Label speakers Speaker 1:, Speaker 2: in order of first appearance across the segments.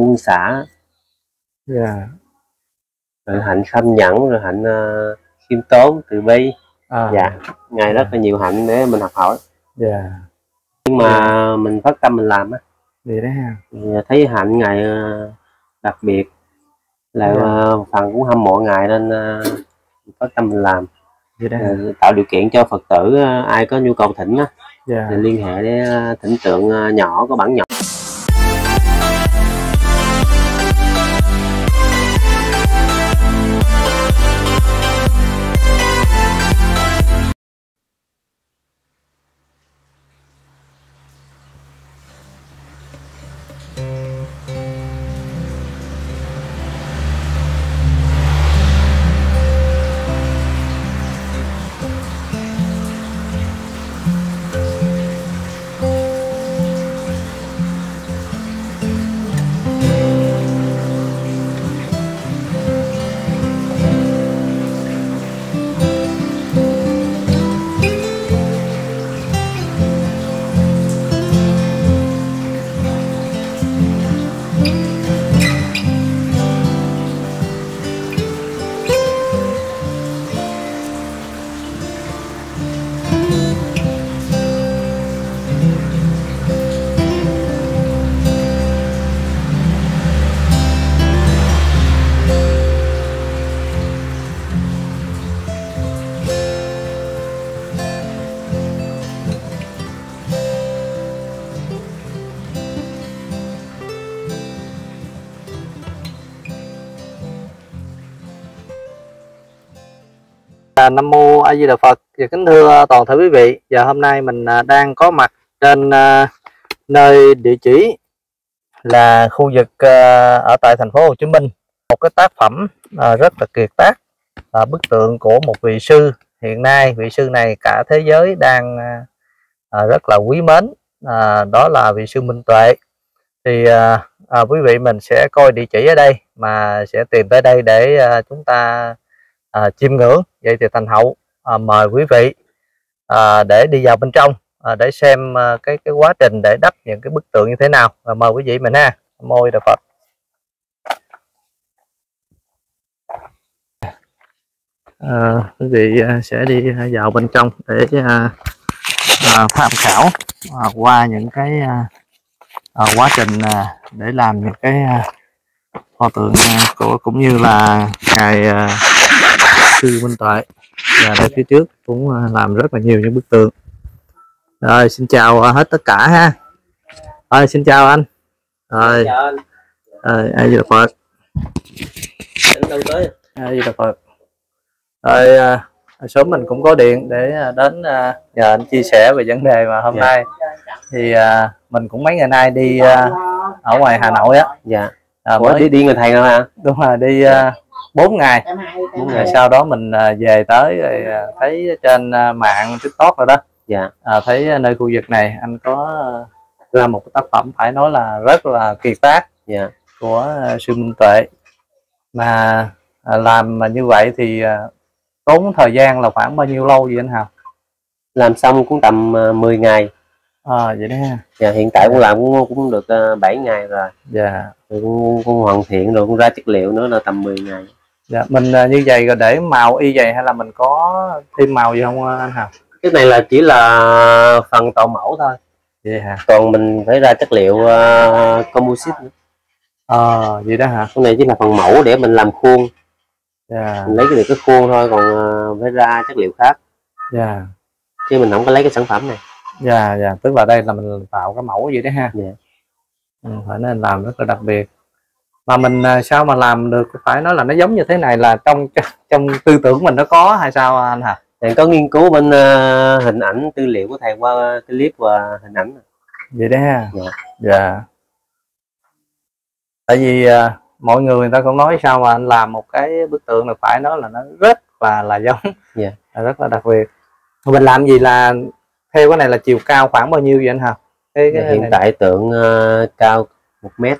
Speaker 1: buông xả.
Speaker 2: Dạ.
Speaker 1: Rồi hạnh khâm nhẫn rồi hạnh uh, khiêm tốn từ bi.
Speaker 2: À,
Speaker 1: dạ. Ngài rất là nhiều hạnh để mình học hỏi.
Speaker 2: Dạ.
Speaker 1: Nhưng mà mình phát tâm mình làm á.
Speaker 2: Vậy đấy ha.
Speaker 1: Thì thấy hạnh ngài ờ, đặc biệt. Là
Speaker 2: Dạ.
Speaker 1: ờ, phần cũng hâm mộ ngài nên ờ, phát tâm mình làm.
Speaker 2: Vậy
Speaker 1: Ờ, tạo điều kiện cho phật tử ờ, ai có nhu cầu thỉnh á
Speaker 2: dạ.
Speaker 1: thì liên hệ để ờ, thỉnh tượng ờ, nhỏ có bản nhỏ
Speaker 2: À, Nam mô A Di Đà Phật. Và kính thưa toàn thể quý vị. Và hôm nay mình à, đang có mặt trên à, nơi địa chỉ là khu vực à, ở tại thành phố Hồ Chí Minh. Một cái tác phẩm à, rất là kiệt tác là bức tượng của một vị sư. Hiện nay vị sư này cả thế giới đang à, à rất là quý mến à, đó là vị sư Minh Tuệ. Thì à, à, quý vị mình sẽ coi địa chỉ ở đây mà sẽ tìm tới đây để à, chúng ta à, chiêm ngưỡng vậy thì thành hậu à, mời quý vị à, để đi vào bên trong à, để xem à, cái cái quá trình để đắp những cái bức tượng như thế nào. Và mời quý vị mình ha. Môi đà phật. À, quý vị à, sẽ đi vào bên trong để à, à, tham khảo à, qua những cái à, à, quá trình à, để làm những cái à, pho tượng à, của cũng như là ngày à, sư Minh Tuệ và đây phía trước cũng à, làm rất là nhiều những bức tượng. Rồi xin chào à, hết tất cả ha. Rồi xin chào anh. Rồi. Rồi ai Đà Phật
Speaker 1: đâu tới?
Speaker 2: Ai Đà Phật rồi à, sớm mình cũng có điện để đến à, nhờ anh chia sẻ về vấn đề mà hôm
Speaker 1: Dạ.
Speaker 2: nay. Thì à, mình cũng mấy ngày nay đi à, ở ngoài Hà Nội á.
Speaker 1: Dạ.
Speaker 2: À,
Speaker 1: Ủa,
Speaker 2: mới
Speaker 1: đi đi người thầy nào hả?
Speaker 2: Đúng rồi đi à, 4 ngày.
Speaker 1: Bốn
Speaker 2: rồi
Speaker 1: ngày.
Speaker 2: sau đó mình à, về tới rồi à, thấy trên à, mạng tiktok rồi đó.
Speaker 1: Dạ.
Speaker 2: À, thấy nơi khu vực này anh có ra một cái tác phẩm phải nói là rất là kiệt tác
Speaker 1: dạ.
Speaker 2: của sư Minh Tuệ. Mà làm mà như vậy thì tốn thời gian là khoảng bao nhiêu lâu vậy anh Hào?
Speaker 1: làm xong cũng tầm ờ, 10 ngày.
Speaker 2: À, vậy đó ha.
Speaker 1: dạ hiện tại cũng làm cũng cũng được ờ, 7 ngày rồi.
Speaker 2: Dạ.
Speaker 1: Cũng, cũng hoàn thiện rồi cũng ra chất liệu nữa là tầm 10 ngày
Speaker 2: Dạ, mình à, như vậy rồi để màu y vậy hay là mình có thêm màu gì không anh Hào?
Speaker 1: cái này là chỉ là phần tạo mẫu thôi
Speaker 2: Vậy hả?
Speaker 1: còn mình phải ra chất liệu uh, composite nữa.
Speaker 2: Ờ, vậy đó hả?
Speaker 1: cái này chỉ là phần mẫu để mình làm khuôn
Speaker 2: Dạ,
Speaker 1: mình lấy cái được cái khuôn thôi còn phải ra chất liệu khác
Speaker 2: dạ.
Speaker 1: chứ mình không có lấy cái sản phẩm này
Speaker 2: dạ dạ tức là đây là mình tạo cái mẫu vậy đấy ha
Speaker 1: Dạ.
Speaker 2: Ừ, phải nên làm rất là đặc biệt. Mà mình à, sao mà làm được phải nói là nó giống như thế này là trong trong tư tưởng mình nó có hay sao anh hả?
Speaker 1: Thầy có nghiên cứu bên ờ, hình ảnh tư liệu của thầy qua clip và hình ảnh
Speaker 2: vậy đấy ha.
Speaker 1: Dạ.
Speaker 2: dạ. Tại vì à, mọi người người ta cũng nói sao mà anh làm một cái bức tượng là phải nói là nó rất là là giống.
Speaker 1: Dạ.
Speaker 2: là rất là đặc biệt. Mình làm gì là theo cái này là chiều cao khoảng bao nhiêu vậy anh hả cái, cái
Speaker 1: hiện
Speaker 2: này
Speaker 1: tại tượng ờ, cao một mét.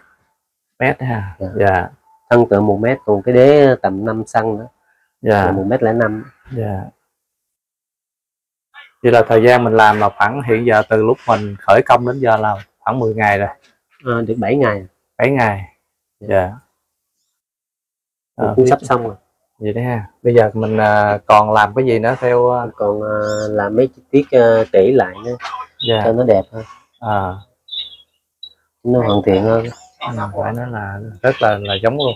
Speaker 2: Mét ha
Speaker 1: Dạ.
Speaker 2: dạ.
Speaker 1: Thân tượng một mét còn cái đế tầm 5 cm nữa.
Speaker 2: Dạ.
Speaker 1: Là một mét lẻ năm.
Speaker 2: Dạ. Vậy là thời gian mình làm là khoảng hiện giờ từ lúc mình khởi công đến giờ là khoảng 10 ngày rồi,
Speaker 1: Ờ, được 7 ngày.
Speaker 2: 7 ngày. dạ. À,
Speaker 1: cũng sắp xong rồi.
Speaker 2: Vậy đấy ha. Bây giờ mình à, còn làm cái gì nữa theo à,
Speaker 1: còn à, làm mấy chi tiết à, kỹ lại nữa
Speaker 2: dạ.
Speaker 1: Cho nó đẹp hơn
Speaker 2: à,
Speaker 1: nó hoàn thiện hơn.
Speaker 2: Ừ, phải nói là rất là là giống luôn.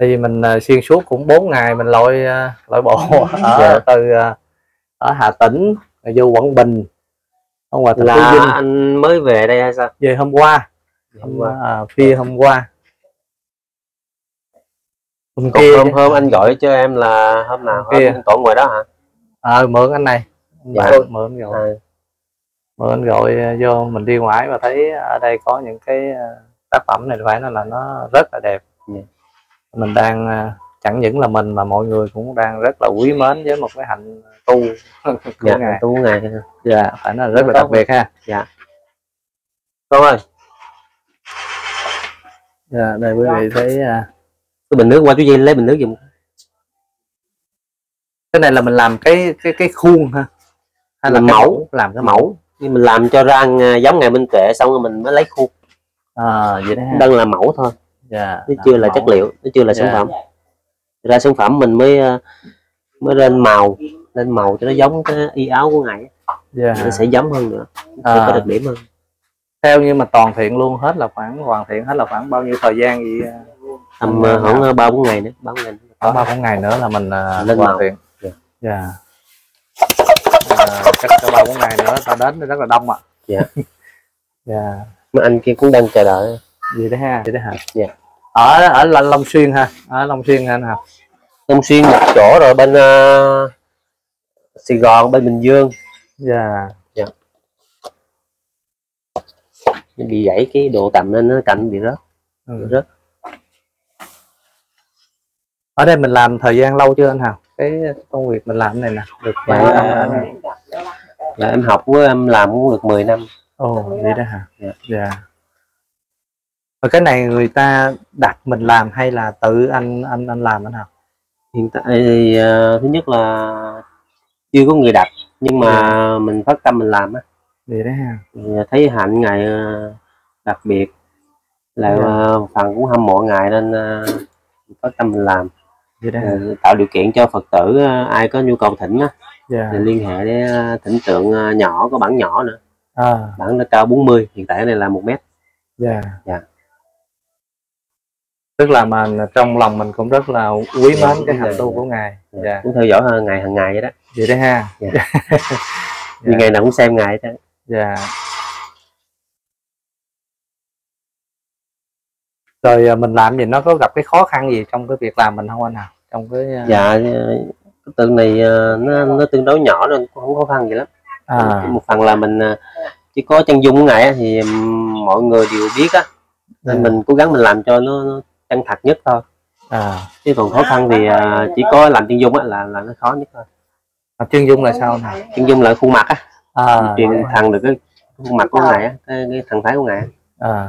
Speaker 2: Thì mình à, xuyên suốt cũng 4 ngày mình lội à, lội bộ. Ở
Speaker 1: Dạ.
Speaker 2: từ à, ở Hà Tĩnh rồi vô Quảng Bình không ngoài thành
Speaker 1: là
Speaker 2: Vinh.
Speaker 1: anh mới về đây hay sao?
Speaker 2: Về hôm qua. Hôm
Speaker 1: hôm qua.
Speaker 2: À, phía hôm qua. Hôm
Speaker 1: Còn
Speaker 2: kia
Speaker 1: hôm hôm anh gọi cho em là hôm nào?
Speaker 2: Hôm kia.
Speaker 1: hôm còn ngoài đó hả?
Speaker 2: Ờ mượn anh này.
Speaker 1: Dạ.
Speaker 2: Bạn mượn
Speaker 1: à,
Speaker 2: mượn anh gọi à, vô mình đi ngoài và thấy ở đây có những cái à, tác phẩm này phải nói là nó rất là đẹp.
Speaker 1: Dạ.
Speaker 2: mình đang à, chẳng những là mình mà mọi người cũng đang rất là quý mến với một cái hạnh tu của
Speaker 1: dạ
Speaker 2: ngài.
Speaker 1: tu ngày
Speaker 2: dạ phải nói là rất là đặc biệt ha.
Speaker 1: Con ơi.
Speaker 2: Dạ đây quý vị thấy
Speaker 1: cái bình nước qua chú Di lấy bình nước dùng
Speaker 2: cái này là mình làm cái cái cái khuôn ha? Hay là
Speaker 1: mẫu.
Speaker 2: làm cái
Speaker 1: mẫu nhưng mình làm cho ra à, giống ngày minh tuệ xong rồi mình mới lấy khuôn
Speaker 2: à vậy đó ha
Speaker 1: đơn là mẫu thôi
Speaker 2: dạ
Speaker 1: nó chưa là
Speaker 2: mẫu.
Speaker 1: chất liệu nó chưa là sản
Speaker 2: Dạ.
Speaker 1: phẩm ra sản phẩm mình mới à, mới lên màu lên màu cho nó giống cái y áo của ngài
Speaker 2: dạ
Speaker 1: nó sẽ giống hơn nữa nó
Speaker 2: À.
Speaker 1: có đặc điểm hơn
Speaker 2: theo như mà toàn thiện luôn hết là khoảng hoàn thiện hết là khoảng bao nhiêu thời gian vậy à?
Speaker 1: tầm khoảng ba bốn ngày nữa ba bốn ngày
Speaker 2: ba bốn ngày nữa là mình
Speaker 1: Lên
Speaker 2: hoàn
Speaker 1: màu.
Speaker 2: thiện
Speaker 1: Dạ.
Speaker 2: dạ À, chắc có ba bốn ngày nữa ta đến rất là đông ạ.
Speaker 1: Dạ.
Speaker 2: dạ.
Speaker 1: Mà anh kia cũng đang chờ đợi.
Speaker 2: Gì đấy ha vậy đấy hả?
Speaker 1: Dạ.
Speaker 2: ở ở Long Xuyên ha ở Long Xuyên ha anh hả
Speaker 1: Long Xuyên một chỗ rồi bên à, Sài Gòn bên Bình Dương.
Speaker 2: Dạ.
Speaker 1: Nó bị gãy cái độ tầm nên nó cạnh bị rớt
Speaker 2: ừ.
Speaker 1: rớt.
Speaker 2: Ở đây mình làm thời gian lâu chưa anh Hào? Cái công việc mình làm này nè được
Speaker 1: Dạ,
Speaker 2: bao
Speaker 1: à,
Speaker 2: năm
Speaker 1: là em học với em làm cũng được 10 năm.
Speaker 2: Ồ vậy đó hả?
Speaker 1: Dạ.
Speaker 2: dạ. Và cái này người ta đặt mình làm hay là tự anh anh anh làm anh Hào
Speaker 1: hiện tại thì à, thứ nhất là chưa có người đặt nhưng mà mình phát tâm mình làm á.
Speaker 2: Vậy đó ha.
Speaker 1: Thì thấy hạnh ngày à, đặc biệt. Là
Speaker 2: Dạ.
Speaker 1: à, phần cũng hâm mộ ngài nên à, phát tâm mình làm.
Speaker 2: Vậy đó
Speaker 1: à, tạo điều kiện cho phật tử à, ai có nhu cầu thỉnh á
Speaker 2: dạ.
Speaker 1: Liên hệ để à, thỉnh tượng à, nhỏ có bản nhỏ nữa.
Speaker 2: À.
Speaker 1: Bản nó cao 40 hiện tại này là một mét.
Speaker 2: Dạ.
Speaker 1: Dạ.
Speaker 2: tức là mà trong lòng mình cũng rất là quý
Speaker 1: Dạ,
Speaker 2: mến cái hành tu của ngài. Dạ
Speaker 1: cũng theo dõi hàng ngày hàng ngày vậy đó.
Speaker 2: Vậy đấy ha.
Speaker 1: Dạ.
Speaker 2: dạ.
Speaker 1: vì ngày nào cũng xem ngài đó
Speaker 2: dạ. Rồi mình làm gì nó có gặp cái khó khăn gì trong cái việc làm mình không anh nào trong cái
Speaker 1: dạ ờ, tượng này ờ, nó nó tương đối nhỏ nên cũng không khó khăn gì lắm.
Speaker 2: À.
Speaker 1: Một phần là mình ờ, chỉ có chân dung của ngài thì mọi người đều biết á. Nên
Speaker 2: Dạ.
Speaker 1: mình cố gắng mình làm cho nó, nó chân thật nhất thôi.
Speaker 2: À,
Speaker 1: chứ còn khó khăn thì ờ, chỉ có làm chân dung á là là nó khó nhất thôi.
Speaker 2: À chân dung là sao nào
Speaker 1: chân dung là khuôn mặt á.
Speaker 2: À,
Speaker 1: truyền thần được cái khuôn mặt của ngài á cái, cái thần thái của ngài
Speaker 2: à.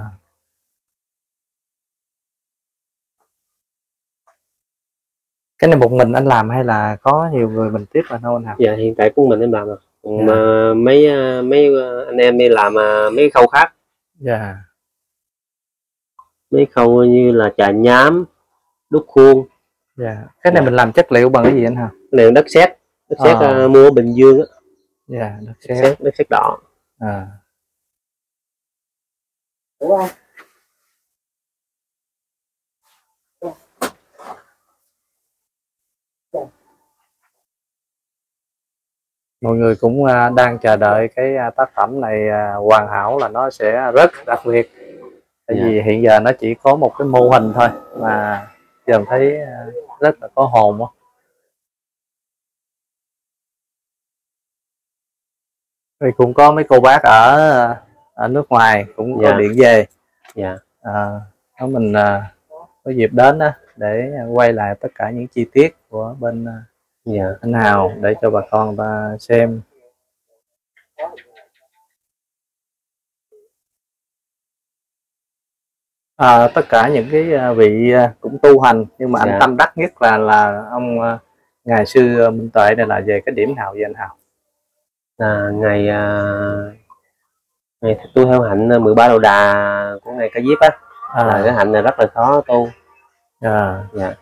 Speaker 2: Cái này một mình anh làm hay là có nhiều người mình tiếp anh không anh Hào?
Speaker 1: dạ hiện tại của mình em làm rồi còn
Speaker 2: Dạ.
Speaker 1: mà mấy ờ, mấy ờ, anh em đi làm ờ, mấy khâu khác
Speaker 2: dạ
Speaker 1: mấy khâu như là trà nhám đúc khuôn
Speaker 2: dạ cái này
Speaker 1: Dạ.
Speaker 2: mình làm chất liệu bằng cái gì anh Hào?
Speaker 1: này đất sét đất sét
Speaker 2: À.
Speaker 1: ờ, mua ở Bình Dương á
Speaker 2: dạ
Speaker 1: đất sét đất sét đỏ
Speaker 2: à. Mọi người cũng à, đang chờ đợi cái à, tác phẩm này à, hoàn hảo là nó sẽ rất đặc biệt tại
Speaker 1: Dạ.
Speaker 2: vì hiện giờ nó chỉ có một cái mô hình thôi mà giờ thấy rất là có hồn á thì cũng có mấy cô bác ở ở nước ngoài cũng có
Speaker 1: Dạ.
Speaker 2: điện về
Speaker 1: dạ
Speaker 2: à, đó mình à, có dịp đến đó để quay lại tất cả những chi tiết của bên
Speaker 1: dạ.
Speaker 2: Anh Hào để cho bà con ta xem. À, tất cả những cái à, vị à, cũng tu hành nhưng mà anh
Speaker 1: Dạ.
Speaker 2: tâm đắc nhất là là ông à, ngài sư à, Minh Tuệ này là về cái điểm nào vậy anh Hào
Speaker 1: là ngày à, ngày tu theo hạnh à, 13 đầu đà của ngày ca diếp á. Là cái hạnh này rất là khó tu.
Speaker 2: Dạ.
Speaker 1: dạ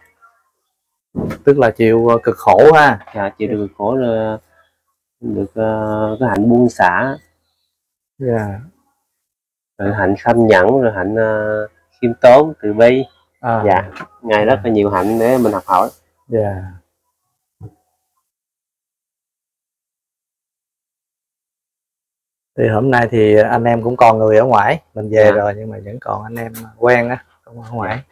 Speaker 2: tức là chịu ờ, cực khổ ha.
Speaker 1: Dạ chịu được khổ là được ờ, cái hạnh buông xả.
Speaker 2: Dạ.
Speaker 1: rồi hạnh khâm nhẫn rồi hạnh uh, khiêm tốn từ bi.
Speaker 2: À,
Speaker 1: dạ ngài rất là nhiều hạnh để mình học hỏi.
Speaker 2: Dạ. thì hôm nay thì anh em cũng còn người ở ngoài. Mình về
Speaker 1: Dạ.
Speaker 2: rồi nhưng mà vẫn còn anh em quen á ở ngoài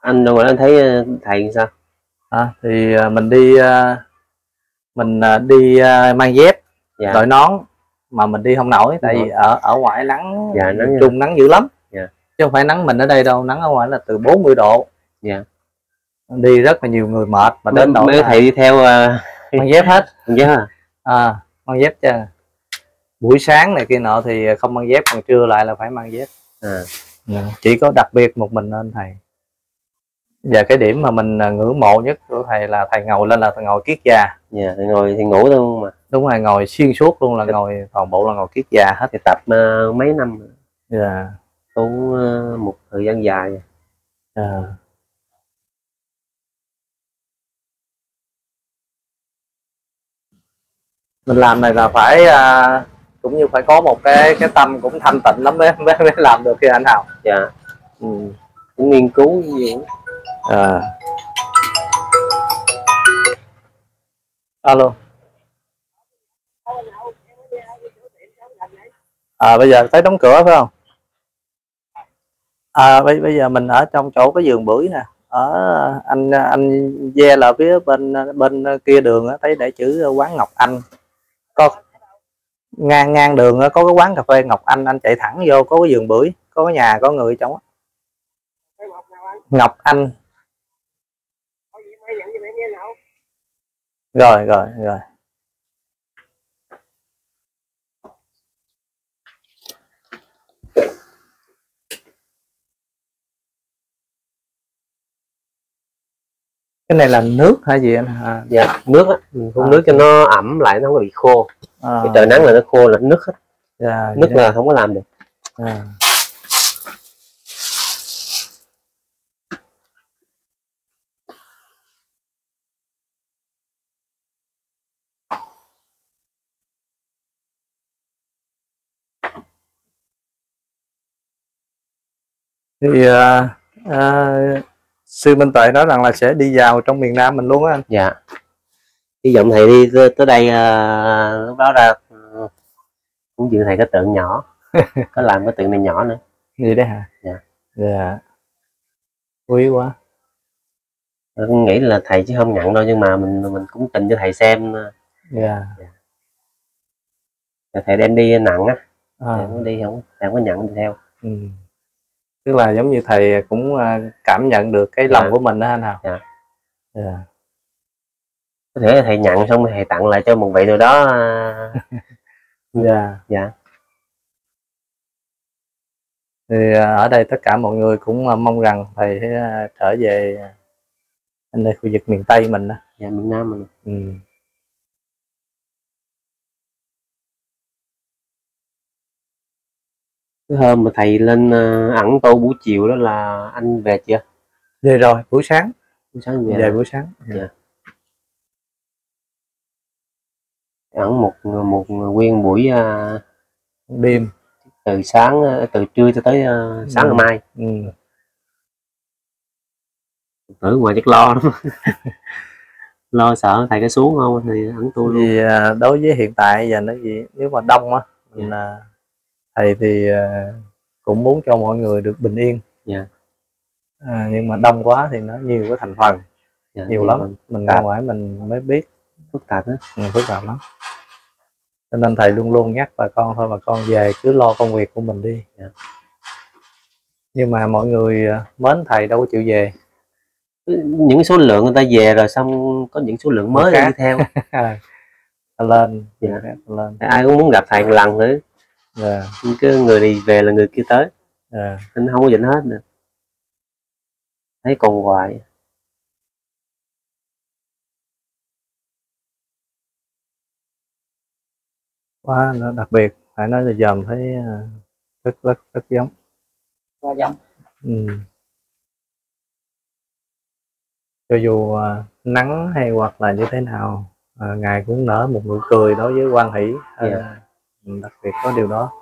Speaker 1: anh đâu mà anh thấy ờ, thầy sao?
Speaker 2: À, thì à, mình đi à, mình đi mang dép
Speaker 1: dạ.
Speaker 2: đội nón mà mình đi không nổi tại
Speaker 1: Đúng
Speaker 2: vì ở ở ngoài nắng
Speaker 1: Dạ, nắng
Speaker 2: trung nắng dữ lắm.
Speaker 1: Dạ.
Speaker 2: chứ không phải nắng mình ở đây đâu nắng ở ngoài là từ 40 độ.
Speaker 1: Dạ.
Speaker 2: Đi rất là nhiều người mệt mà đến độ
Speaker 1: mấy thầy đi theo uh,
Speaker 2: mang dép hết.
Speaker 1: Dạ à?
Speaker 2: à, mang dép chứ. Buổi sáng này kia nọ thì không mang dép còn trưa lại là phải mang dép.
Speaker 1: À.
Speaker 2: Dạ. chỉ có đặc biệt một mình nên thầy và cái điểm mà mình à, ngưỡng mộ nhất của thầy là thầy ngồi lên là thầy ngồi kiết già
Speaker 1: dạ thầy ngồi thì ngủ luôn mà
Speaker 2: đúng rồi ngồi xuyên suốt luôn là ngồi toàn bộ là ngồi kiết già hết
Speaker 1: thì tập ờ, mấy năm rồi.
Speaker 2: dạ
Speaker 1: tu ờ, một thời gian dài rồi.
Speaker 2: dạ. mình làm này là phải à, cũng như phải có một cái cái tâm cũng thanh tịnh lắm mới mới, mới làm được khi anh Hào
Speaker 1: dạ
Speaker 2: ừ.
Speaker 1: cũng nghiên cứu nhiều
Speaker 2: à. alo. À bây giờ thấy đóng cửa phải không? À bây, bây giờ mình ở trong chỗ cái giường bưởi nè. Ở anh anh ve là phía bên bên kia đường á thấy để chữ quán Ngọc Anh. Có ngang ngang đường á có cái quán cà phê Ngọc Anh anh chạy thẳng vô có cái giường bưởi có cái nhà có người trong Ngọc Anh. Rồi rồi rồi. Cái này là nước hay gì anh? À,
Speaker 1: dạ. Nước á. Mình phun
Speaker 2: À.
Speaker 1: nước cho nó ẩm lại nó không có bị khô.
Speaker 2: À,
Speaker 1: cái trời nắng là nó khô là nước hết.
Speaker 2: Dạ,
Speaker 1: nước
Speaker 2: dạ,
Speaker 1: là không có làm được.
Speaker 2: À. thì à, à, sư Minh Tuệ nói rằng là sẽ đi vào trong miền Nam mình luôn á anh.
Speaker 1: Dạ. Hy vọng thầy đi tới, đây ờ, lúc đó ra ờ, cũng dự thầy cái tượng nhỏ. Có làm cái tượng này nhỏ nữa.
Speaker 2: Gì đấy hả?
Speaker 1: Dạ.
Speaker 2: dạ. Quý quá.
Speaker 1: Tôi nghĩ là thầy chứ không nhận đâu nhưng mà mình mình cũng trình cho thầy xem ờ,
Speaker 2: dạ.
Speaker 1: Là thầy đem đi nặng á.
Speaker 2: À.
Speaker 1: thầy không đi không? Thầy không có nhận đi theo.
Speaker 2: Ừ. Tức là giống như thầy cũng à, cảm nhận được cái lòng
Speaker 1: Dạ.
Speaker 2: của mình đó anh Hào.
Speaker 1: Dạ.
Speaker 2: Dạ.
Speaker 1: có thể thầy nhận xong thầy tặng lại cho một vị nào đó ờ,
Speaker 2: Dạ.
Speaker 1: dạ
Speaker 2: Thì à, ở đây tất cả mọi người cũng à, mong rằng thầy sẽ à, trở về à, anh đây khu vực miền Tây mình đó.
Speaker 1: dạ miền Nam mình
Speaker 2: Ừ.
Speaker 1: cái hôm mà thầy lên ờ, ẩn tô buổi chiều đó là anh về chưa
Speaker 2: Về rồi, buổi sáng,
Speaker 1: buổi sáng
Speaker 2: về,
Speaker 1: về
Speaker 2: buổi sáng.
Speaker 1: Dạ. ẩn một một nguyên buổi ờ,
Speaker 2: Đêm.
Speaker 1: từ sáng ờ, từ trưa cho tới ờ, sáng ngày
Speaker 2: Ừ.
Speaker 1: mai
Speaker 2: Ừ.
Speaker 1: ở ngoài chắc lo lắm lo sợ thầy có xuống không thì ẩn tu luôn
Speaker 2: à, đối với hiện tại giờ nó gì nếu mà đông á mình à, thầy thì à, cũng muốn cho mọi người được bình yên.
Speaker 1: Dạ.
Speaker 2: À, nhưng mà đông quá thì nó nhiều cái thành phần,
Speaker 1: Dạ,
Speaker 2: nhiều lắm. Mình ra ngoài mình mới biết.
Speaker 1: Phức tạp đó
Speaker 2: ừ, phức tạp lắm. Cho nên thầy luôn luôn nhắc bà con thôi bà con về cứ lo công việc của mình đi.
Speaker 1: Dạ.
Speaker 2: nhưng mà mọi người à, mến thầy đâu có chịu về.
Speaker 1: Những số lượng người ta về rồi xong có những số lượng mới đi theo.
Speaker 2: Lên.
Speaker 1: Dạ.
Speaker 2: lên.
Speaker 1: Ai cũng muốn gặp thầy một lần nữa
Speaker 2: dạ.
Speaker 1: Nhưng cứ người đi về là người kia tới.
Speaker 2: Dạ.
Speaker 1: Nên không có dịnh hết được thấy còn hoài
Speaker 2: quá nó đặc biệt. Phải nói là dòm thấy à, rất rất rất giống.
Speaker 3: Quá giống.
Speaker 2: ừ. cho dù à, nắng hay hoặc là như thế nào à, ngài cũng nở một nụ cười đối với quan hỷ à,
Speaker 1: Dạ.
Speaker 2: Đặc biệt có điều đó.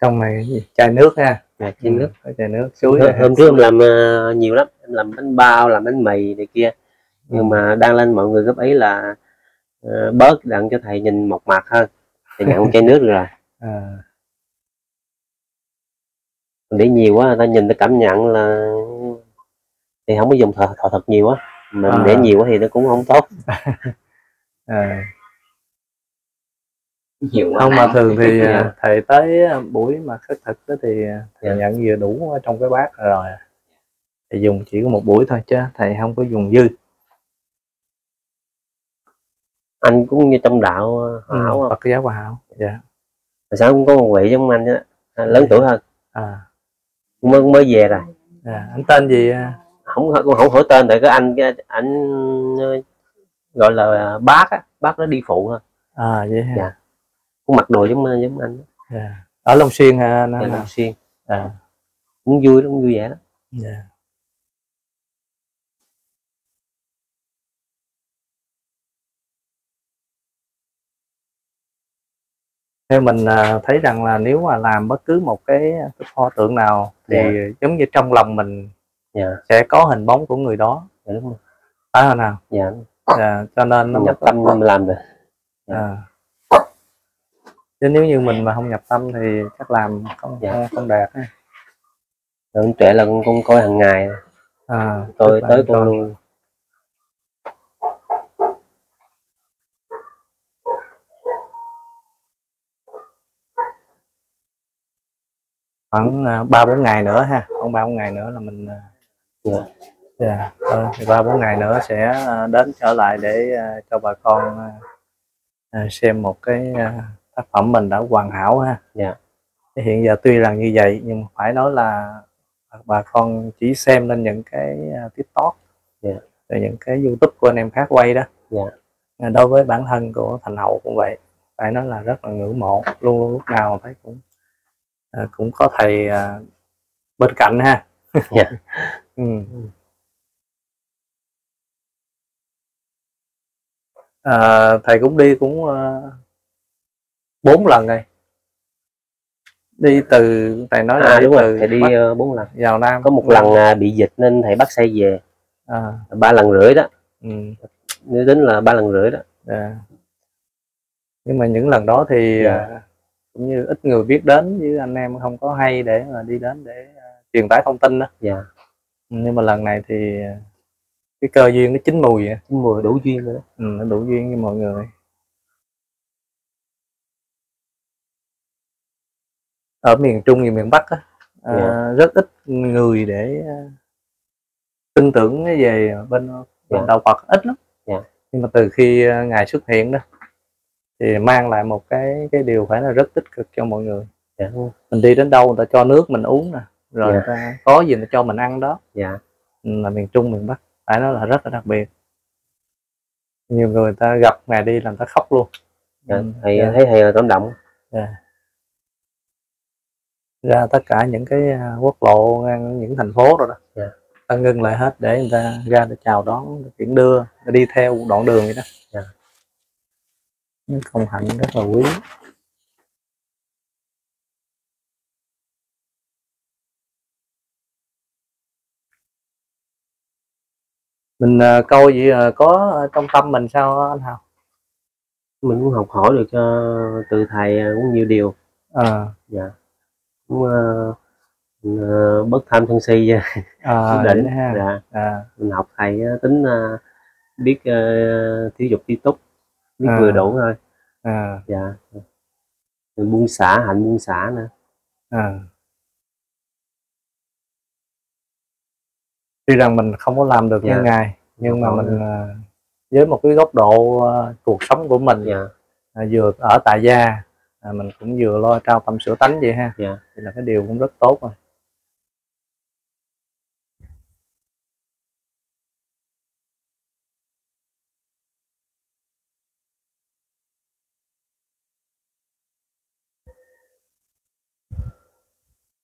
Speaker 2: Trong này cái gì? chai nước ha?
Speaker 1: Dạ, trên nước
Speaker 2: có chai nước chuối
Speaker 1: hôm, hôm trước em làm ờ, nhiều lắm. Em làm bánh bao làm bánh mì này kia. Nhưng mà đăng lên mọi người góp ý là ờ, bớt đặng cho thầy nhìn mộc mạc hơn. Thì nhận một chai nước rồi.
Speaker 2: À,
Speaker 1: để nhiều quá người ta nhìn ta cảm nhận là thì không có dùng thọ, thọ thật nhiều á mà
Speaker 2: À.
Speaker 1: để nhiều quá thì nó cũng không tốt
Speaker 2: à.
Speaker 3: Nhiều quá.
Speaker 2: không mà thường thì
Speaker 1: Dạ.
Speaker 2: à, thầy tới à, buổi mà khất thực đó thì à, thầy
Speaker 1: Dạ.
Speaker 2: nhận vừa đủ trong cái bát rồi thầy dùng chỉ có một buổi thôi chứ thầy không có dùng dư
Speaker 1: anh cũng như trong đạo ờ, hảo
Speaker 2: ừ, Phật giáo hòa hảo dạ
Speaker 1: mà sao cũng có một vị giống anh á à, lớn tuổi hơn
Speaker 2: à,
Speaker 1: mới mới về rồi
Speaker 2: dạ. anh tên gì à?
Speaker 1: không không không hỏi tên tại cái anh cái anh ờ, gọi là bác á bác nó đi phụ thôi
Speaker 2: à vậy ha
Speaker 1: Dạ. cũng mặc đồ giống giống anh
Speaker 2: dạ. ở Long Xuyên ha anh
Speaker 1: Dạ,
Speaker 2: à,
Speaker 1: Long xuyên
Speaker 2: à,
Speaker 1: cũng vui cũng vui vẻ lắm
Speaker 2: dạ. Theo mình à, thấy rằng là nếu mà làm bất cứ một cái, cái pho tượng nào thì
Speaker 1: Dạ.
Speaker 2: giống như trong lòng mình
Speaker 1: dạ.
Speaker 2: sẽ có hình bóng của người đó.
Speaker 1: Dạ đúng
Speaker 2: phải không nào?
Speaker 1: Dạ.
Speaker 2: À, cho nên nó
Speaker 1: nhập tâm mình làm được.
Speaker 2: À. chứ nếu như mình mà không nhập tâm thì chắc làm không
Speaker 1: Dạ.
Speaker 2: không, không đạt
Speaker 1: con trẻ là con, con coi hàng ngày.
Speaker 2: À,
Speaker 1: tôi tới con luôn
Speaker 2: khoảng à, ba bốn ngày nữa ha khoảng ba bốn ngày nữa là mình à,
Speaker 1: dạ
Speaker 2: dạ ờ, thì ba bốn ngày nữa sẽ đến trở lại để cho bà con xem một cái tác phẩm mình đã hoàn hảo ha
Speaker 1: Dạ.
Speaker 2: Thì hiện giờ tuy là như vậy nhưng phải nói là bà con chỉ xem lên những cái tiktok
Speaker 1: Dạ.
Speaker 2: rồi những cái youtube của anh em khác quay đó
Speaker 1: Dạ.
Speaker 2: À, đối với bản thân của thành hậu cũng vậy phải nói là rất là ngưỡng mộ luôn luôn lúc nào thấy cũng à, cũng có thầy à, bên cạnh ha
Speaker 1: Dạ.
Speaker 2: ừ. à, thầy cũng đi cũng à, bốn lần rồi đi từ thầy nói là
Speaker 1: à
Speaker 2: đi
Speaker 1: đúng rồi thầy đi bốn lần
Speaker 2: vào Nam
Speaker 1: có một lần à, bị dịch nên thầy bắt xe về
Speaker 2: à,
Speaker 1: ba lần rưỡi đó
Speaker 2: ừ.
Speaker 1: nếu tính là ba lần rưỡi đó
Speaker 2: Dạ. Nhưng mà những lần đó thì
Speaker 1: Dạ.
Speaker 2: à, cũng như ít người biết đến với anh em không có hay để mà đi đến để à, truyền tải thông tin đó.
Speaker 1: dạ
Speaker 2: Nhưng mà lần này thì à, cái cơ duyên nó chín mùi vậy.
Speaker 1: chín mùi đủ duyên rồi đó
Speaker 2: Ừ, nó đủ duyên với mọi người. Ở miền Trung và miền Bắc á, à,
Speaker 1: Dạ.
Speaker 2: rất ít người để à, tin tưởng về bên, bên
Speaker 1: Dạ.
Speaker 2: đạo Phật ít lắm.
Speaker 1: Dạ.
Speaker 2: Nhưng mà từ khi ngài xuất hiện đó thì mang lại một cái cái điều phải là rất tích cực cho mọi người.
Speaker 1: dạ.
Speaker 2: Mình đi đến đâu người ta cho nước mình uống nè, rồi
Speaker 1: Dạ.
Speaker 2: người ta có gì người ta cho mình ăn đó.
Speaker 1: dạ
Speaker 2: Ừ, là miền Trung miền Bắc phải nói là rất là đặc biệt nhiều người người ta gặp ngài đi làm ta khóc luôn
Speaker 1: dạ
Speaker 2: Ừ,
Speaker 1: thầy
Speaker 2: dạ.
Speaker 1: thấy thầy cảm động
Speaker 2: ra tất cả những cái à, quốc lộ ngang những thành phố rồi đó
Speaker 1: Dạ.
Speaker 2: ta ngưng lại hết để người ta ra để chào đón chuyển đưa đi theo đoạn đường vậy đó
Speaker 1: Dạ.
Speaker 2: Những công hạnh rất là quý. Mình à, coi vậy à, có trong tâm mình sao anh Hào?
Speaker 1: Mình cũng học hỏi được ờ, từ thầy cũng nhiều điều.
Speaker 2: À,
Speaker 1: dạ. Cũng ờ, ờ, bất tham sân si
Speaker 2: à, đó ha.
Speaker 1: Dạ.
Speaker 2: À,
Speaker 1: mình học thầy tính ờ, biết uh, thí dục tri túc biết
Speaker 2: À.
Speaker 1: vừa đủ thôi
Speaker 2: à,
Speaker 1: dạ Rồi buông xả hạnh buông xả nữa
Speaker 2: à. tuy rằng mình không có làm được
Speaker 1: Dạ.
Speaker 2: như ngài nhưng mà mình à, với một cái góc độ à, cuộc sống của mình
Speaker 1: dạ
Speaker 2: à, vừa ở tại gia à, mình cũng vừa lo trao tâm sửa tánh vậy ha
Speaker 1: Dạ.
Speaker 2: thì là cái điều cũng rất tốt rồi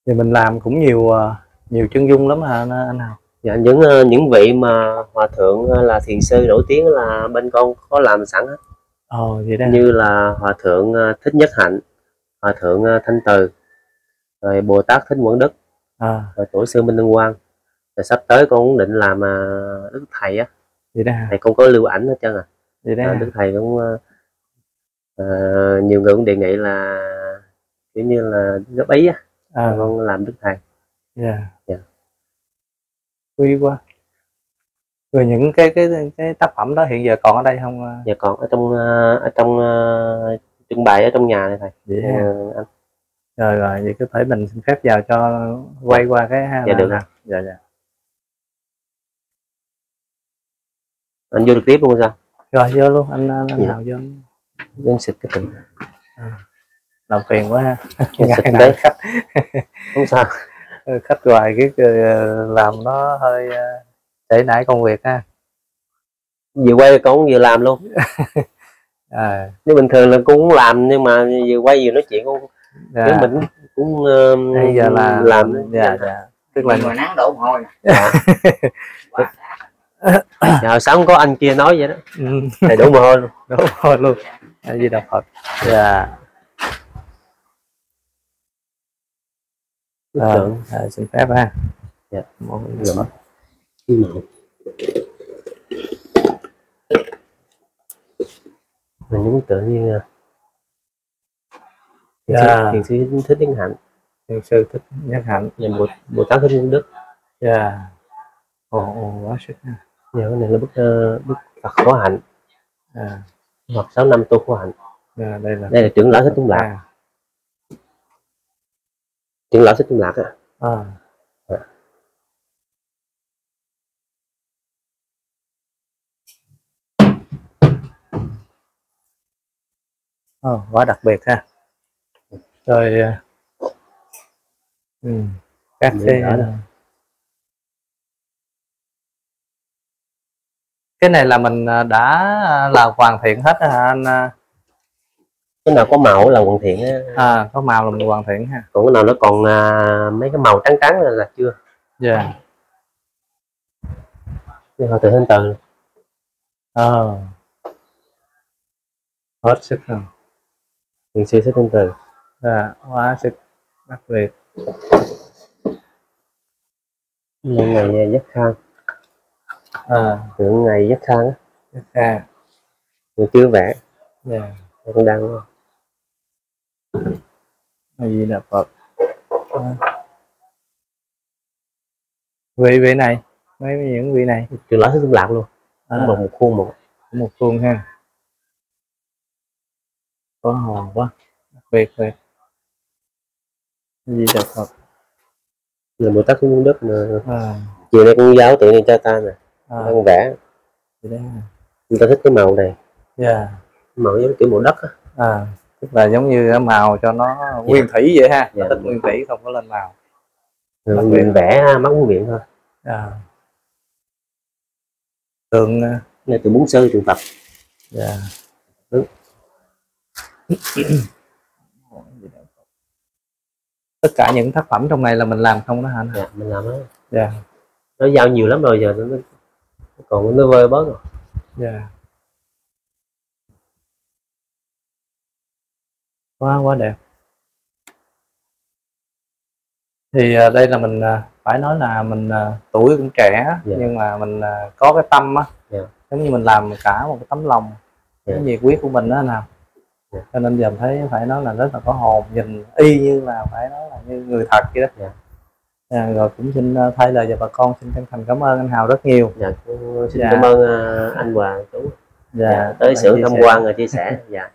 Speaker 2: thì mình làm cũng nhiều ờ, nhiều chân dung lắm hả anh Hào?
Speaker 1: Dạ những ờ, những vị mà hòa thượng ờ, là thiền sư nổi tiếng là bên con có làm sẵn hết
Speaker 2: ồ vậy đó
Speaker 1: như là hòa thượng thích nhất hạnh hòa thượng thanh từ rồi bồ tát thích quảng đức
Speaker 2: à,
Speaker 1: rồi tổ sư minh lương quang. Rồi sắp tới con cũng định làm đức thầy á.
Speaker 2: Vậy đó
Speaker 1: thầy con có lưu ảnh hết trơn à.
Speaker 2: Vậy đó
Speaker 1: đức thầy cũng ờ, nhiều người cũng đề nghị là kiểu như là góp ý á
Speaker 2: à,
Speaker 1: con làm đức thầy
Speaker 2: dạ.
Speaker 1: Dạ.
Speaker 2: quý quá. Rồi những cái cái cái tác phẩm đó hiện giờ còn ở đây không ờ?
Speaker 1: và còn ở trong ờ, ở trong ờ, trưng bày ở trong nhà này thầy.
Speaker 2: Ha?
Speaker 1: Ờ, anh.
Speaker 2: Rồi rồi vậy có thể mình xin phép vào cho quay qua cái ha
Speaker 1: Dạ, được. ạ.
Speaker 2: dạ dạ.
Speaker 1: Anh vô được tiếp luôn sao?
Speaker 2: Rồi vô luôn. Anh anh, anh
Speaker 1: Dạ.
Speaker 2: nào vô?
Speaker 1: Dân xịt cái tình
Speaker 2: làm phiền quá ha.
Speaker 1: Dạ,
Speaker 2: ngày nào
Speaker 1: đấy.
Speaker 2: khách.
Speaker 1: Không sao.
Speaker 2: Khách hoài cái ờ, làm nó hơi ờ, trễ nải công việc ha.
Speaker 1: Vừa quay con cũng vừa làm luôn.
Speaker 2: À,
Speaker 1: nếu bình thường là con cũng làm nhưng mà vừa quay vừa nói chuyện con
Speaker 2: dạ.
Speaker 1: nếu mình cũng ờ,
Speaker 2: bây giờ là
Speaker 1: làm.
Speaker 2: dạ dạ. Tức là
Speaker 3: mà nắng đổ mồ hôi. Nè.
Speaker 1: dạ. dạ, hồi sáng có anh kia nói vậy đó.
Speaker 2: Ừ,
Speaker 1: thầy đổ mồ hôi luôn.
Speaker 2: Đúng rồi luôn. A di đà phật. Dạ
Speaker 1: Bức
Speaker 2: Ờ,
Speaker 1: tượng.
Speaker 2: ờ, xin phép ha.
Speaker 1: Dạ.
Speaker 2: Một-
Speaker 1: Dạ. Cái màu. mình những bức tượng như
Speaker 2: Dạ.
Speaker 1: thiền sư thích tiếng hạnh.
Speaker 2: Thiền sư thích nhất hạnh.
Speaker 1: Và bồ, bồ tát thích quang đức.
Speaker 2: Dạ. Ồ ồ quá sức ha.
Speaker 1: Dạ, cái này là bức ờ, bức Phật khổ hạnh.
Speaker 2: À,
Speaker 1: hoặc sáu năm tu khổ hạnh.
Speaker 2: Dạ, đây là
Speaker 1: đây là trưởng lão thích tung lạc.
Speaker 2: À,
Speaker 1: trưởng lão thích tung lạc à.
Speaker 2: à.
Speaker 1: Dạ.
Speaker 2: Ồ, quá đặc biệt ha rồi à, ừ. các cái cái này là mình à, đã là hoàn thiện hết á hả anh à?
Speaker 1: Cái nào có màu là hoàn thiện á.
Speaker 2: à có màu là mình hoàn thiện ha.
Speaker 1: Còn cái nào nó còn à, mấy cái màu trắng trắng là, là chưa?
Speaker 2: Dạ.
Speaker 1: Nhưng họ tự hình từ
Speaker 2: ờ. Hết sức rồi.
Speaker 1: Thiền sư thích hình từ
Speaker 2: dạ quá sức đặc biệt.
Speaker 1: Những ngày giác khang.
Speaker 2: À
Speaker 1: những ngày giác khang á.
Speaker 2: Rất ha
Speaker 1: người chưa vẽ
Speaker 2: dạ.
Speaker 1: Cũng đang
Speaker 2: a di đà phật? À. vị vị này mấy những vị này?
Speaker 1: Trưởng lão thích tung lạc luôn.
Speaker 2: À,
Speaker 1: một một khuôn một.
Speaker 2: Một phương ha. Có hồn quá. Đặc biệt rồi di đà phật?
Speaker 1: Người bồ tát thích quang đức mà.
Speaker 2: À,
Speaker 1: chiều nay con giáo tự nhiên cho ta nè.
Speaker 2: À,
Speaker 1: đang vẽ. Người ta thích cái màu này.
Speaker 2: Dạ.
Speaker 1: Màu giống kiểu màu đất á.
Speaker 2: À tức là giống như màu cho nó nguyên thủy vậy ha.
Speaker 1: Dạ.
Speaker 2: Nó thích nguyên thủy không có lên màu.
Speaker 1: Mình vẽ ha, mắt muốn miệng thôi.
Speaker 2: À. tượng à,
Speaker 1: này từ bốn sư tượng phật.
Speaker 2: Dạ.
Speaker 1: Đúng.
Speaker 2: tất cả những tác phẩm trong này là mình làm không đó hả anh?
Speaker 1: dạ mình làm đó
Speaker 2: dạ.
Speaker 1: Nó giao nhiều lắm rồi giờ nó nó- còn nó vơi bớt rồi.
Speaker 2: Dạ quá quá đẹp thì à, đây là mình à, phải nói là mình à, tuổi cũng trẻ
Speaker 1: Dạ.
Speaker 2: nhưng mà mình có cái tâm á
Speaker 1: Dạ.
Speaker 2: giống như mình làm cả một cái tấm lòng
Speaker 1: Dạ.
Speaker 2: cái nhiệt huyết của mình đó nào
Speaker 1: Dạ.
Speaker 2: cho nên giờ mình thấy phải nói là rất là có hồn nhìn y như là phải nói là như người thật vậy đó
Speaker 1: Dạ.
Speaker 2: À, rồi cũng xin thay lời cho bà con xin chân thành cảm ơn anh Hào rất nhiều
Speaker 1: dạ cũng xin
Speaker 2: Dạ.
Speaker 1: cảm ơn anh Hòa chú
Speaker 2: dạ,
Speaker 1: dạ, tới
Speaker 2: chia
Speaker 1: tham quan rồi chia sẻ dạ